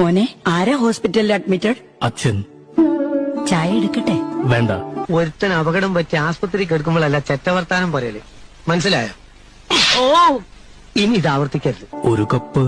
മോനെ ആരാ ഹോസ്പിറ്റലിൽ അഡ്മിറ്റഡ് അച്ഛൻ. ചായ എടുക്കട്ടെ? വേണ്ട. ഒരുത്തൻ അപകടം പറ്റി ആസ്പത്രി കിടക്കുമ്പോഴല്ല ചെറ്റവർത്താനം പോരല്ലേ മനസ്സിലായോ? ഓ ഇനി ഇത് ആവർത്തിക്കരുത്. ഒരു കപ്പ്